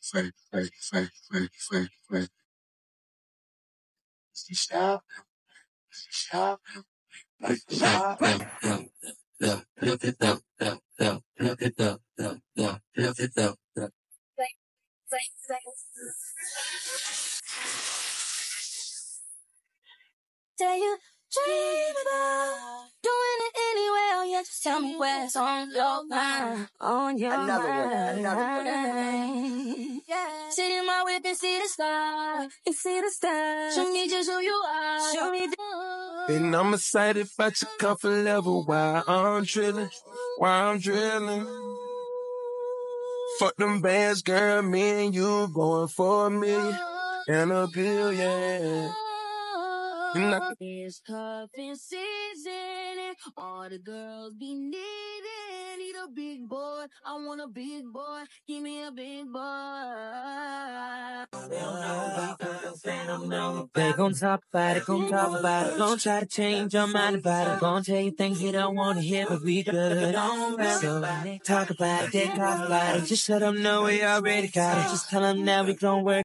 fake, Tell you dream about doing it anywhere. Oh yeah, just tell me where's on your mind. On your another mind. One, another one. Yeah. Sit in my whip and see the sky. And see the stars. Show me just who you are. Show me. And I'm excited about your comfort level while I'm drilling, while I'm drilling. Fuck them bands, girl, me and you going for a million and a billion. And I- It's cuffing season and all the girls be needing. Need a big boy. I want a big boy. Give me a big boy. They gon' talk about it, gon' talk about it, gon' try to change your mind about it, gon' tell you things you don't wanna hear, but we good. So they talk about it, they talk about it. Just let them know we already got it. Just tell them now we gon' work.